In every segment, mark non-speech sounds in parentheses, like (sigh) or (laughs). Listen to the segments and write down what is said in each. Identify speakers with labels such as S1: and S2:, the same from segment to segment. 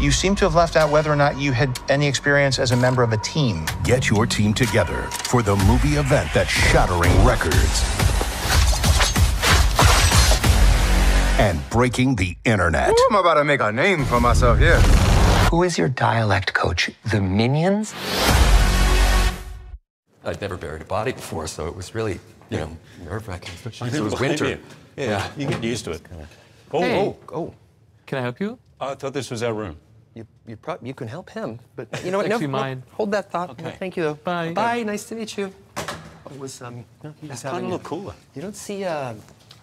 S1: you seem to have left out whether or not you had any experience as a member of a team.
S2: Get your team together for the movie event that's shattering records and breaking the internet.
S3: I'm about to make a name for myself here.
S4: Who is your dialect coach? The Minions? I'd never buried a body before, so it was really, you know, nerve wracking. Especially it was winter.
S5: Yeah, you get used to it. Oh,
S4: Hey.
S5: oh, oh.
S6: Can I help you?
S5: I thought this was our room.
S4: You, you, prob- you can help him, but (laughs) you know what?
S6: Actually
S4: no, no,
S6: mine.
S4: hold that thought.
S5: Okay.
S4: Thank you, though.
S6: Bye.
S4: Bye. Nice to meet you. It was um.
S5: You
S4: just
S5: just kind
S4: having
S5: of
S4: a-
S5: look cooler.
S4: You don't see uh,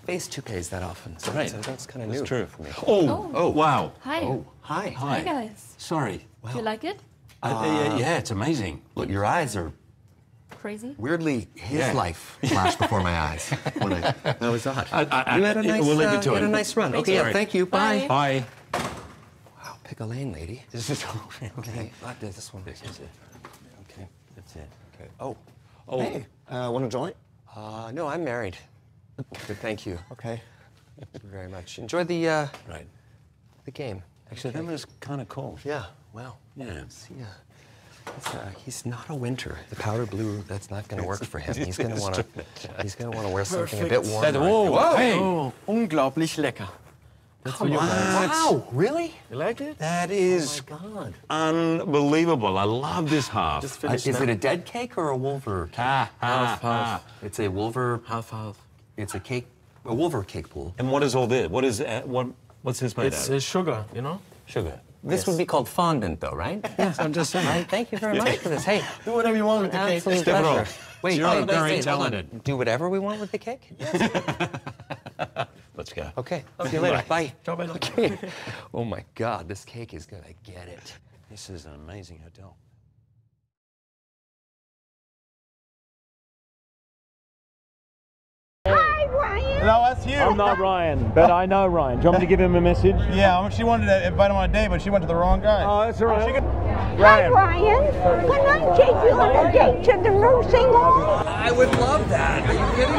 S4: face toupees that often, so
S5: Right.
S4: that's, that's kind of new.
S5: That's true.
S4: for me.
S5: Oh, oh, wow.
S7: Hi.
S4: Oh, hi.
S7: Hi, guys.
S5: Sorry.
S7: Do you like it?
S5: Uh, yeah, yeah, it's amazing.
S4: Look, your eyes are
S7: Crazy?
S4: weirdly his
S5: Yeah.
S4: life flashed before my eyes. When I, (laughs) that was odd.
S5: I- I-
S4: you had a
S5: yeah,
S4: nice,
S5: we'll leave
S4: uh,
S5: you to
S4: you had
S5: it.
S4: a nice run. Okay, yeah,
S5: right.
S4: thank you. Bye.
S7: Bye.
S5: Bye.
S4: Wow, pick a lane, lady. (laughs)
S5: This is
S4: Okay, I did this one.
S5: This is it.
S4: Okay.
S5: That's it.
S4: Okay. Oh,
S5: Oh,
S4: Hey.
S8: Uh, want a joint?
S4: uh, no, I'm married. Good, thank you.
S8: Okay.
S4: Thank you very much. Enjoy the uh,
S5: right.
S4: the game.
S5: Actually, that was kind of cool.
S4: Yeah. Wow.
S5: Yeah.
S4: See, uh, it's, uh, he's not a winter. The powder blue, that's not going to work for him. He's going to want to. He's going to want to wear something a bit warmer.
S5: That, whoa, hey.
S8: Oh, unglaublich lecker.
S4: Come on. Wow. Really?
S8: You like it?
S5: That is
S4: God.
S5: unbelievable. I love this (sighs) half.
S8: Just
S4: Uh, is
S8: now.
S4: it a dead cake or a wolver? cake?
S5: Ha, ha,
S8: Half, half.
S4: It's a wolver.
S8: Half, half.
S4: It's a cake. A wolver cake pool.
S5: And what is all this? What is uh, what? What's this made
S8: It's
S5: out?
S8: uh, sugar, you know?
S5: Sugar.
S4: This would be called fondant, though, right? (laughs)
S8: Yes, I'm just saying.
S4: Right, Thank you very much for this. Hey, (laughs)
S8: Do whatever you want with the cake.
S4: absolute
S5: Step it off.
S4: Wait,
S5: You're
S4: wait, wait,
S5: very
S4: wait,
S5: talented.
S4: Do whatever we want with the cake? (laughs)
S5: Let's go.
S4: Okay. See you later. Bye.
S8: Ciao, bye.
S4: Okay. (laughs) Oh my God, this cake is gonna get it.
S5: This is an amazing hotel. Hi, Ryan.
S9: No, that's you.
S10: I'm not Ryan, but I know Ryan. Do you want me to give him a message?
S9: Yeah, she wanted to invite him on a date, but she went to the wrong guy.
S10: Oh, that's all right.
S9: She could-
S11: Hi, Ryan. Can I take you on a date to the nursing home?
S4: I would love that. Are you kidding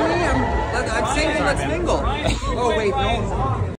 S4: me? I'm, I'm single. Let's mingle. Oh wait, no.